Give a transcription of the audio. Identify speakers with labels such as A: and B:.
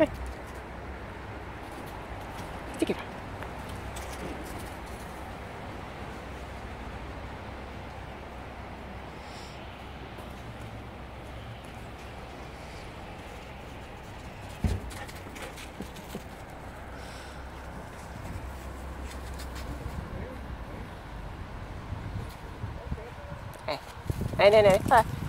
A: Hey. Take it. Này này này, thôi.